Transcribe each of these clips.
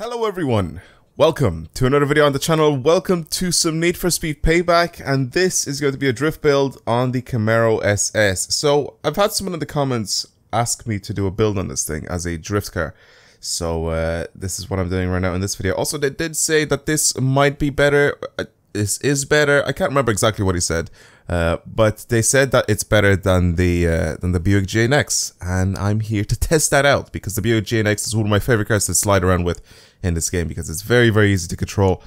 Hello everyone, welcome to another video on the channel, welcome to some Need for Speed Payback, and this is going to be a drift build on the Camaro SS. So, I've had someone in the comments ask me to do a build on this thing as a drift car, so uh, this is what I'm doing right now in this video. Also, they did say that this might be better, uh, this is better, I can't remember exactly what he said, uh, but they said that it's better than the uh, than the Buick GNX, and I'm here to test that out because the Buick GNX is one of my favorite cars to slide around with in this game because it's very very easy to control,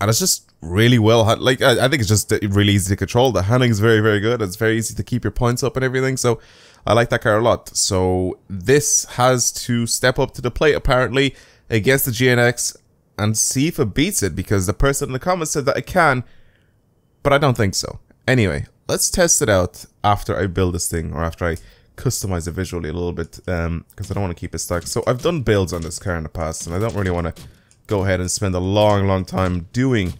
and it's just really well like I, I think it's just really easy to control. The handling is very very good. It's very easy to keep your points up and everything. So I like that car a lot. So this has to step up to the plate apparently against the GNX and see if it beats it because the person in the comments said that it can, but I don't think so. Anyway, let's test it out after I build this thing or after I customize it visually a little bit because um, I don't want to keep it stuck. So I've done builds on this car in the past and I don't really want to go ahead and spend a long, long time doing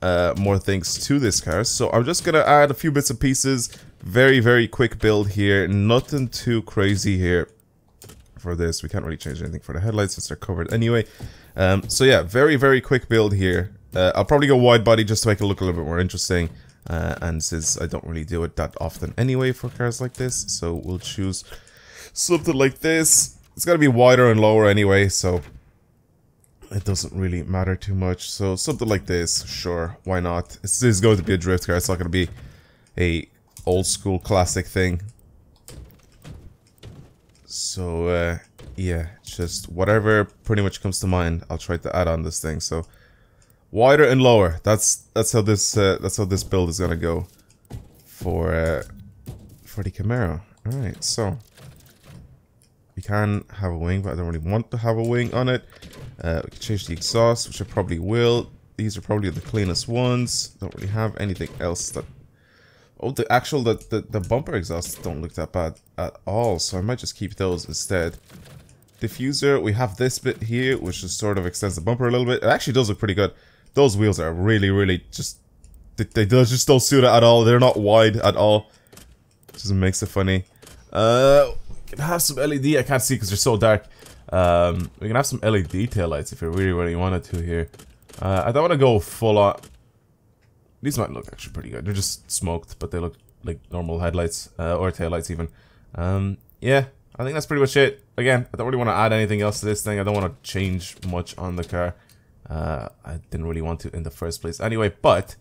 uh, more things to this car. So I'm just going to add a few bits and pieces. Very, very quick build here. Nothing too crazy here for this. We can't really change anything for the headlights since they're covered anyway. Um, so yeah, very, very quick build here. Uh, I'll probably go wide body just to make it look a little bit more interesting. Uh, and since I don't really do it that often anyway for cars like this, so we'll choose something like this. It's got to be wider and lower anyway, so it doesn't really matter too much. So something like this, sure, why not? This is going to be a drift car, it's not going to be a old school classic thing. So, uh, yeah, just whatever pretty much comes to mind, I'll try to add on this thing. So, wider and lower. That's that's how this uh, that's how this build is gonna go for uh, for the Camaro. All right, so we can have a wing, but I don't really want to have a wing on it. Uh, we can change the exhaust, which I probably will. These are probably the cleanest ones. Don't really have anything else that. Oh, the actual the, the the bumper exhausts don't look that bad at all, so I might just keep those instead. Diffuser, we have this bit here, which just sort of extends the bumper a little bit. It actually does look pretty good. Those wheels are really, really just... They, they just don't suit it at all. They're not wide at all. Just makes it funny. Uh, we can have some LED. I can't see because they're so dark. Um, we can have some LED tail lights if you really, really wanted to here. Uh, I don't want to go full on... These might look actually pretty good. They're just smoked, but they look like normal headlights, uh, or tail lights even. Um, yeah, I think that's pretty much it. Again, I don't really want to add anything else to this thing. I don't want to change much on the car. Uh, I didn't really want to in the first place anyway, but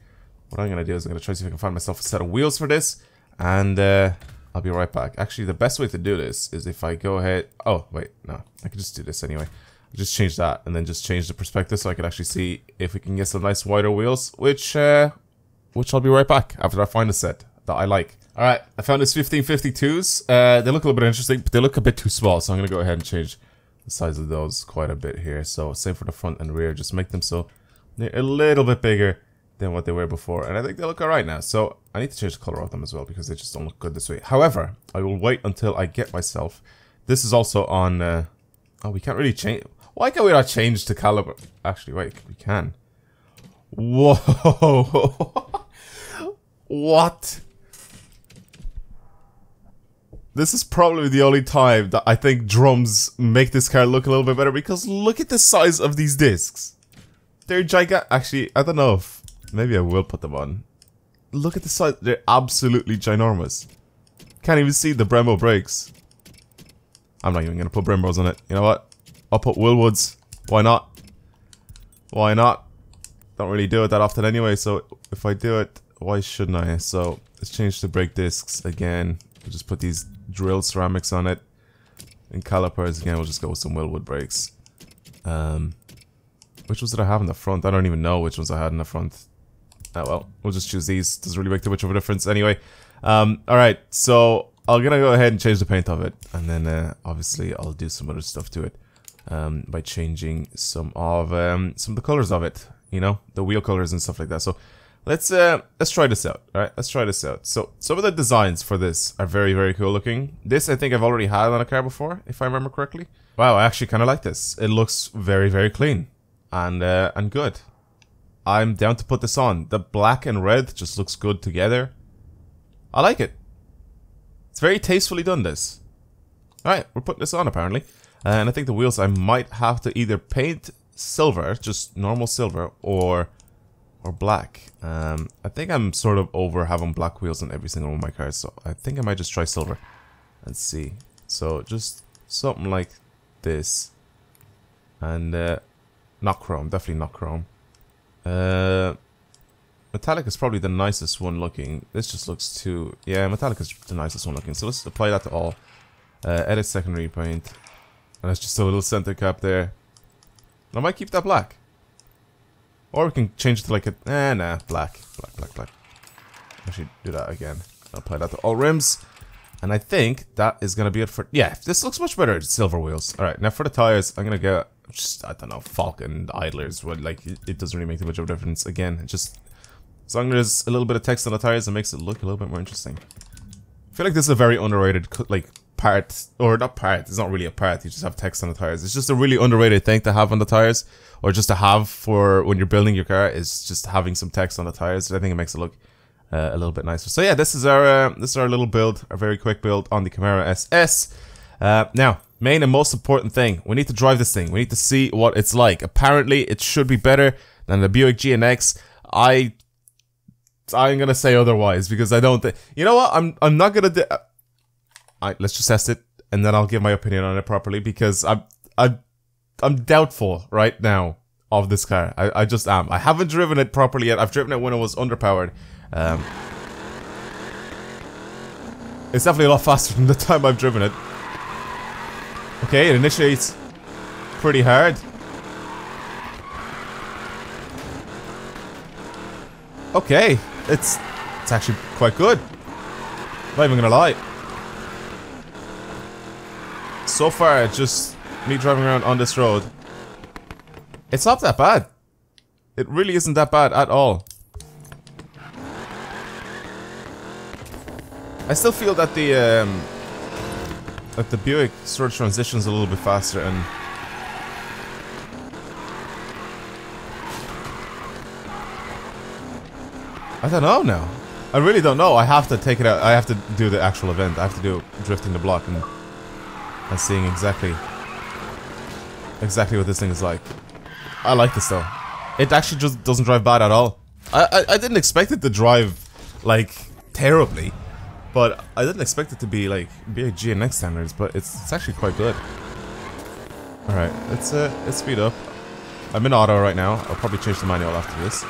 what I'm going to do is I'm going to try to see if I can find myself a set of wheels for this, and uh, I'll be right back. Actually, the best way to do this is if I go ahead... Oh, wait, no. I can just do this anyway. I'll just change that, and then just change the perspective so I can actually see if we can get some nice wider wheels, which, uh, which I'll be right back after I find a set that I like. Alright, I found this 1552s. Uh, they look a little bit interesting, but they look a bit too small, so I'm going to go ahead and change the size of those quite a bit here. So same for the front and rear, just make them so they're a little bit bigger than what they were before. And I think they look alright now. So I need to change the color of them as well because they just don't look good this way. However, I will wait until I get myself. This is also on... Uh, oh, we can't really change... Why can't we not change the caliper? Actually, wait, we can. Whoa! what? This is probably the only time that I think drums make this car look a little bit better because look at the size of these discs. They're gigantic. Actually, I don't know if... Maybe I will put them on. Look at the size. They're absolutely ginormous. Can't even see the Brembo brakes. I'm not even going to put Brembos on it. You know what? I'll put Wilwoods. Why not? Why not? Don't really do it that often anyway, so if I do it, why shouldn't I? So, let's change the brake discs again. We'll just put these drilled ceramics on it. And calipers, again, we'll just go with some Wilwood brakes. Um, which ones did I have in the front? I don't even know which ones I had in the front. Oh well, we'll just choose these. Doesn't really make too much of a difference anyway. Um, alright, so I'm gonna go ahead and change the paint of it. And then uh, obviously I'll do some other stuff to it. Um, by changing some of um, some of the colors of it. You know, the wheel colors and stuff like that. So Let's uh let's try this out. All right, let's try this out. So some of the designs for this are very very cool looking. This I think I've already had on a car before, if I remember correctly. Wow, I actually kind of like this. It looks very very clean and uh, and good. I'm down to put this on. The black and red just looks good together. I like it. It's very tastefully done. This. All right, we're putting this on apparently. And I think the wheels I might have to either paint silver, just normal silver, or or black. Um, I think I'm sort of over having black wheels on every single one of my cars, so I think I might just try silver. Let's see. So just something like this. And uh, not chrome, definitely not chrome. Uh, metallic is probably the nicest one looking. This just looks too... Yeah, metallic is the nicest one looking. So let's apply that to all. Uh, edit secondary paint. And that's just a little center cap there. I might keep that black. Or we can change it to like a... Eh, nah, black. Black, black, black. Actually, do that again. Apply that to all rims. And I think that is going to be it for... Yeah, this looks much better. Silver wheels. Alright, now for the tires, I'm going to get... Just, I don't know, Falken idlers. What, like, it doesn't really make too much of a difference. Again, just... As long as there's a little bit of text on the tires, it makes it look a little bit more interesting. I feel like this is a very underrated, like, part, or not part, it's not really a part, you just have text on the tires. It's just a really underrated thing to have on the tires, or just to have for when you're building your car, is just having some text on the tires. I think it makes it look uh, a little bit nicer. So yeah, this is our uh, this is our little build, our very quick build on the Camaro SS. Uh, now, main and most important thing, we need to drive this thing. We need to see what it's like. Apparently, it should be better than the Buick GNX. I I'm gonna say otherwise because I don't think. You know what? I'm I'm not gonna. Right, let's just test it, and then I'll give my opinion on it properly because I'm I'm I'm doubtful right now of this car. I, I just am. I haven't driven it properly yet. I've driven it when it was underpowered. Um, it's definitely a lot faster than the time I've driven it. Okay, it initiates pretty hard. Okay, it's it's actually quite good. Not even gonna lie. So far, just me driving around on this road. It's not that bad. It really isn't that bad at all. I still feel that the um, that the Buick sort of transitions a little bit faster and I don't know now. I really don't know. I have to take it out. I have to do the actual event. I have to do drifting the block and and seeing exactly exactly what this thing is like. I like this though. It actually just doesn't drive bad at all. I I, I didn't expect it to drive like terribly, but I didn't expect it to be like a GNX standards. But it's it's actually quite good. All right, let's uh let's speed up. I'm in auto right now. I'll probably change the manual after this.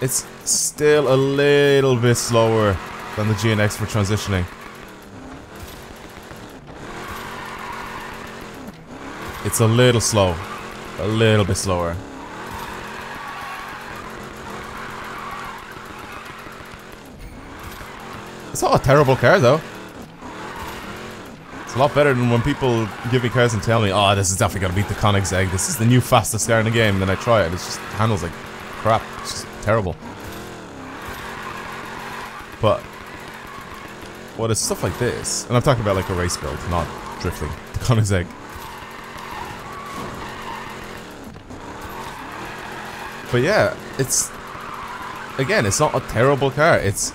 It's still a little bit slower than the GNX for transitioning. It's a little slow. A little bit slower. It's not a terrible car though. It's a lot better than when people give me cars and tell me, oh, this is definitely gonna beat the Koenigsegg. This is the new fastest car in the game. And then I try it, it just handles like crap. It's just terrible. But well, what is stuff like this, and I'm talking about like a race build, not drifting, the Koenigsegg. But yeah, it's again, it's not a terrible car. It's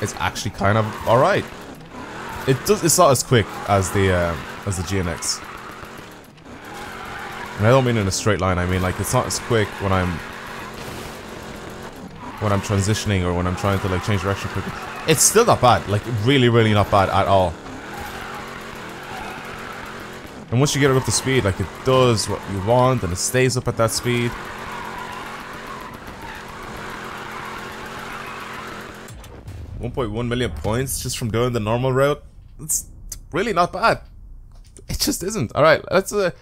it's actually kind of all right. It does. It's not as quick as the uh, as the GNX. And I don't mean in a straight line. I mean like it's not as quick when I'm when I'm transitioning or when I'm trying to like change direction quickly. It's still not bad. Like really, really not bad at all. And once you get it up to speed, like it does what you want and it stays up at that speed. One point one million points just from doing the normal route. It's really not bad. It just isn't. All right, let's uh,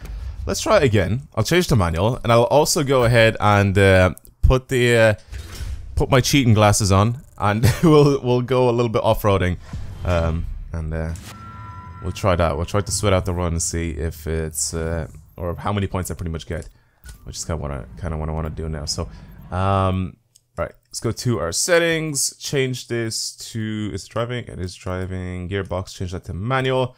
let's try it again. I'll change to manual, and I'll also go ahead and uh, put the uh, put my cheating glasses on, and we'll we'll go a little bit off-roading, um, and uh, we'll try that. We'll try to sweat out the run and see if it's uh, or how many points I pretty much get, which is kind of what I kind of what I want to do now. So, um, right, let's go to our settings. Change this to is driving. It is driving. Gearbox. Change that to manual.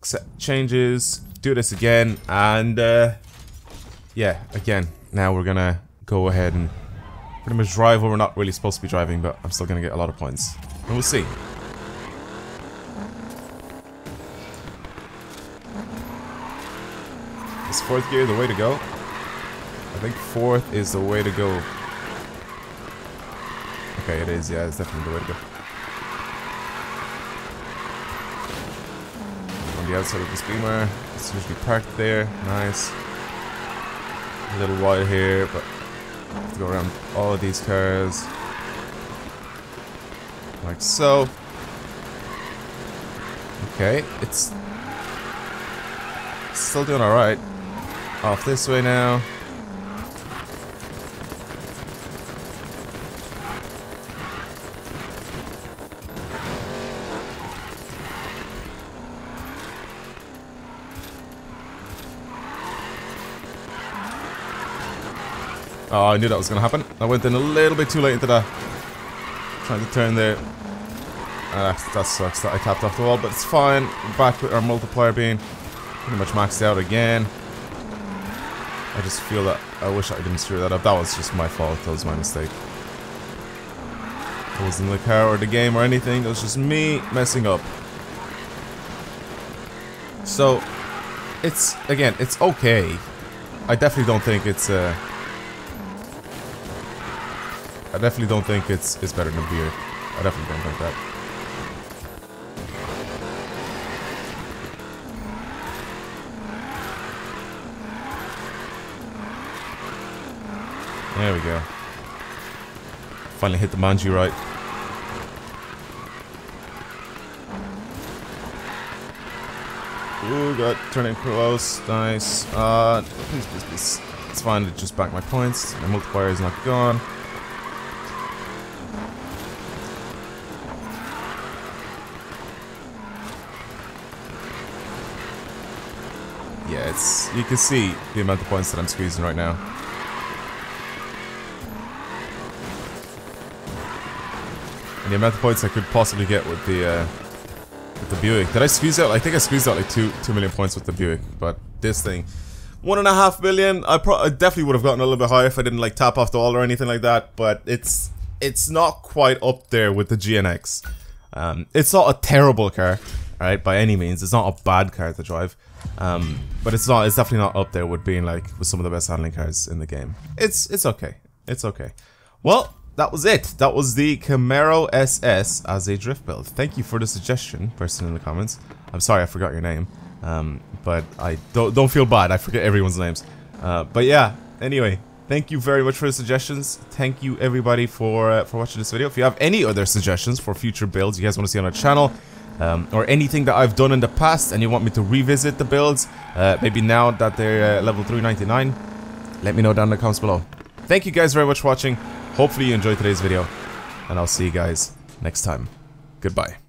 Accept changes. Do this again, and uh, yeah, again. Now we're gonna go ahead and pretty much drive where we're not really supposed to be driving, but I'm still going to get a lot of points. And we'll see. Is fourth gear the way to go? I think fourth is the way to go. Okay, it is. Yeah, it's definitely the way to go. On the outside of this beamer. It's usually parked there. Nice. A little wide here, but to go around all of these cars. Like so. Okay, it's still doing alright. Off this way now. Oh, I knew that was going to happen. I went in a little bit too late into that. Trying to turn there. Uh, that sucks that I tapped off the wall, but it's fine. We're back with our multiplier being pretty much maxed out again. I just feel that I wish I didn't screw that up. That was just my fault. That was my mistake. It wasn't the car or the game or anything. It was just me messing up. So, it's, again, it's okay. I definitely don't think it's, uh, I definitely don't think it's it's better than beer. I definitely don't think that. There we go. Finally hit the manji right. Ooh, got turning close. Nice. Uh, please, please, please. It's fine to just back my points. My multiplier is not gone. Yeah, it's you can see the amount of points that I'm squeezing right now. And the amount of points I could possibly get with the uh, with the Buick. Did I squeeze out? I think I squeezed out like two two million points with the Buick, but this thing, one and a half million. I, pro I definitely would have gotten a little bit higher if I didn't like tap off the wall or anything like that. But it's it's not quite up there with the GNX. Um, it's not a terrible car, right? By any means, it's not a bad car to drive. Um, but it's not. It's definitely not up there with being like with some of the best handling cars in the game. It's it's okay. It's okay. Well, that was it. That was the Camaro SS as a drift build. Thank you for the suggestion, person in the comments. I'm sorry I forgot your name, um, but I don't don't feel bad. I forget everyone's names. Uh, but yeah. Anyway, thank you very much for the suggestions. Thank you everybody for uh, for watching this video. If you have any other suggestions for future builds you guys want to see on our channel. Um, or anything that I've done in the past and you want me to revisit the builds, uh, maybe now that they're uh, level 399, let me know down in the comments below. Thank you guys very much for watching. Hopefully you enjoyed today's video, and I'll see you guys next time. Goodbye.